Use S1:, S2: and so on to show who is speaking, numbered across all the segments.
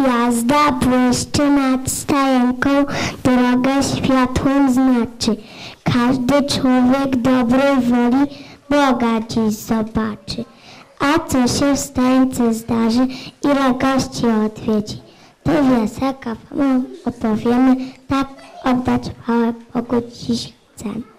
S1: Gwiazda błyszczy nad stajenką, drogę światłem znaczy. Każdy człowiek dobrej woli Boga dziś zobaczy. A co się w stajence zdarzy, ile gości odwiedzi. To wiosenka wam opowiemy, tak oddać chwałę Bogu dziś chcemy.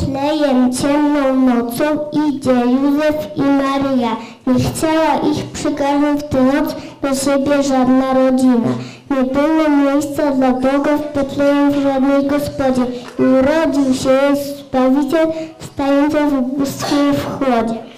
S1: Do Betlejem ciemną nocą idzie Józef i Maryja. Nie chciała ich przygarnąć w tę noc do siebie żadna rodzina. Nie było miejsca dla Boga w Betlejem w żadnej gospodzie. Urodził się Zbawiciel stający w ubóstwie w chłodzie.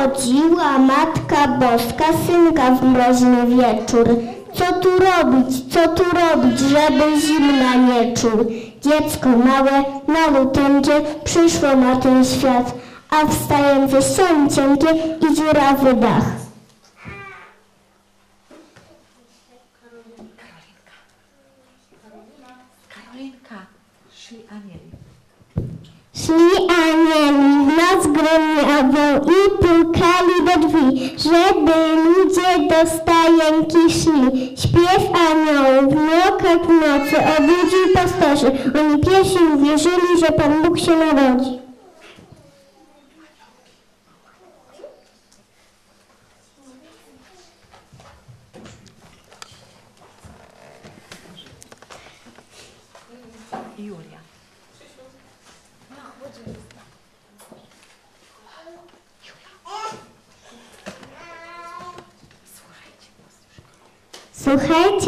S1: Urodziła Matka Boska synka w mroźny wieczór. Co tu robić, co tu robić, żeby zimna nie czuł? Dziecko małe, maluteńkie, przyszło na ten świat, a wstające ściany cienkie i dziurawy dach.
S2: Karolinka, szli anieli.
S1: Szli anieli w noc gromową i pukali do drzwi, żeby ludzie do stajenki szli. Śpiew aniołów, mrokot w nocy obudził pasterzy. Oni pierwsi uwierzyli, że Pan Bóg się narodzi.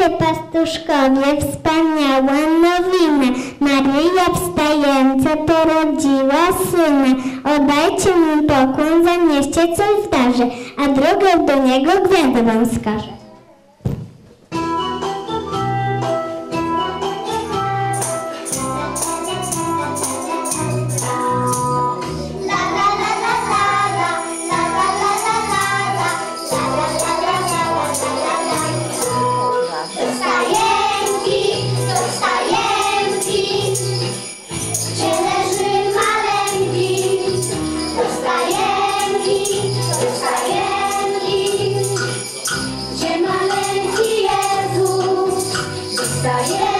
S1: Słuchajcie, pastuszkowie, wspaniała nowina. Maryja wstająca porodziła syna. Oddajcie mu pokłon, zanieście coś w a drogę do niego gwiazda wam wskaże. Yeah.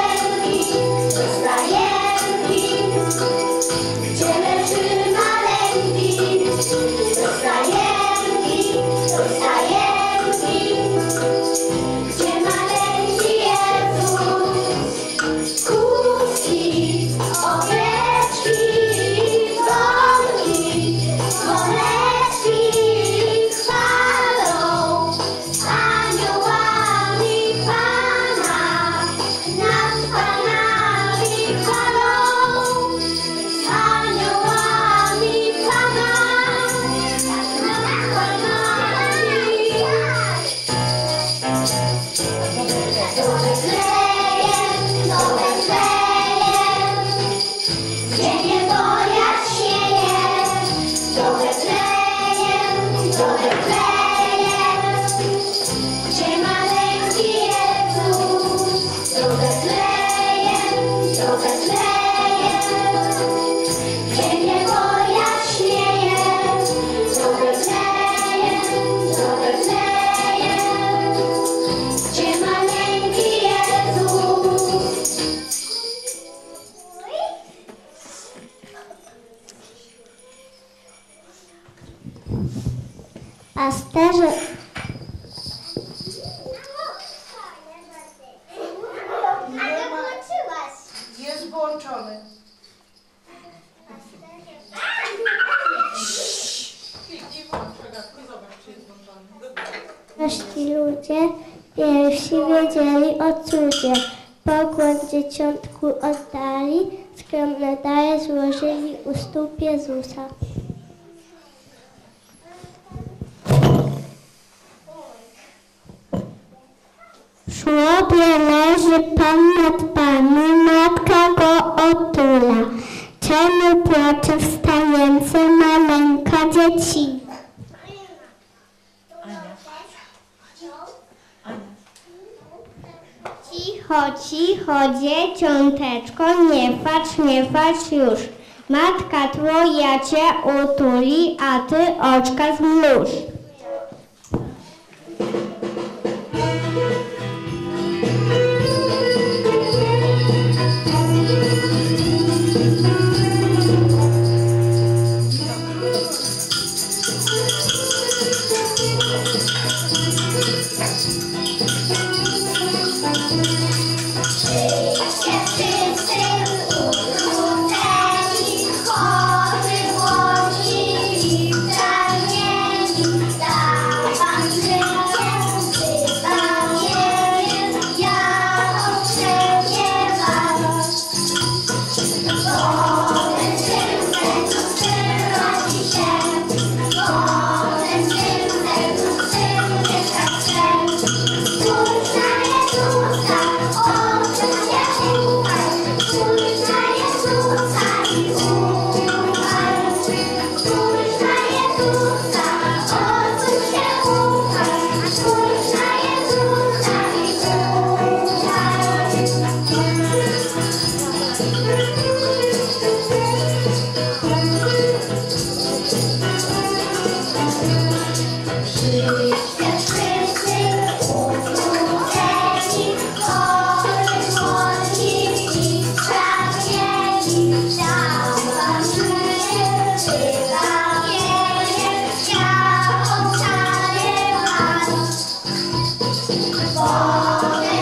S3: Just pasterze
S4: Jest włączony.
S1: Nasi ludzie pierwsi wiedzieli o cudzie. Pokłon dzieciątku oddali, skromne daje złożyli u stóp Jezusa. grobie leży Pan nad Panem, Matka go otula. Czemu płacze wstający maleńka dzieci? Cicho, cicho, dzieciąteczko, nie patrz, nie patrz już. Matka twoja cię utuli, a ty oczka zmruż.
S3: Thank you.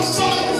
S3: Let's take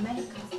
S1: America.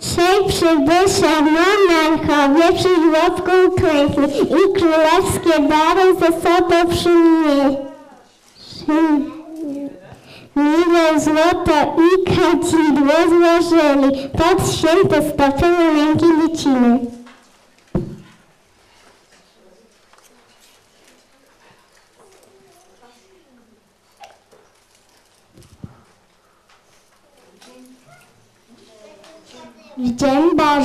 S1: Trzej przybysze monarchowie przy żłobku klękli i królewskie dary ze sobą przynieśli. Miłe złoto i kadzidło złożyli, pod święte stoczyły męki liciny.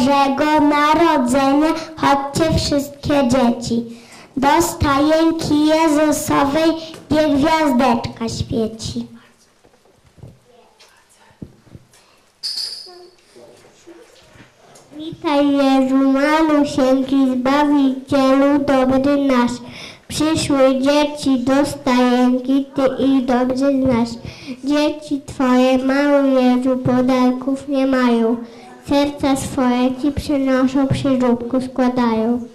S1: Bożego Narodzenia chodźcie wszystkie dzieci. Do stajenki Jezusowej niech gwiazdeczka świeci. Witaj Jezu, malusieńki, Zbawicielu dobry nasz. Przyszły dzieci do stajenki, Ty ich dobrze znasz. Dzieci Twoje, mały Jezu, podarków nie mają. Serca swoje Ci przynoszą, przy żółbku składają.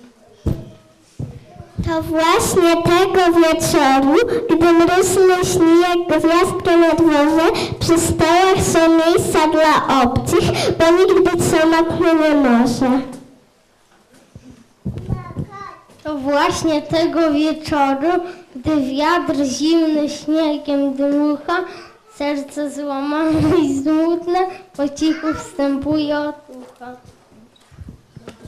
S1: To właśnie tego wieczoru, gdy mrusny śnieg gwiazdkę na dworze, przy stołach są miejsca dla obcych, bo nigdy samotny nie może. To właśnie tego wieczoru, gdy wiatr zimny śniegiem dmucha, serce złamane i smutne po cichu wstępuje otucha.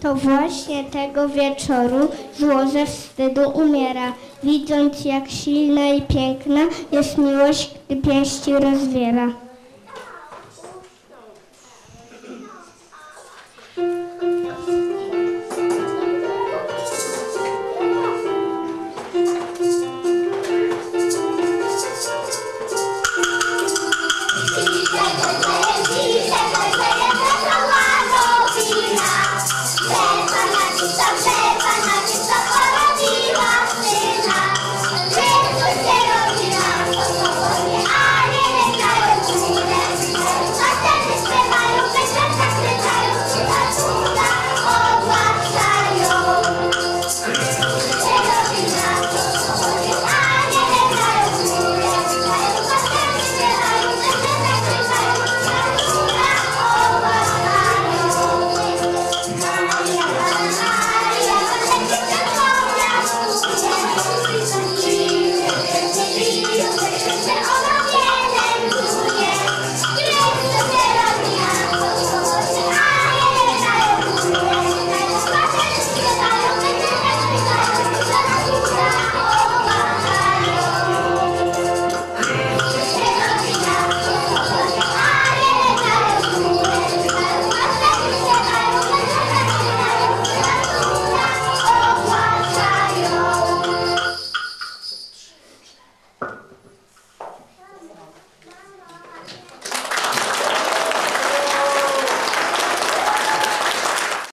S1: To właśnie tego wieczoru zło ze wstydu umiera, widząc jak silna i piękna jest miłość, gdy pięści rozwiera.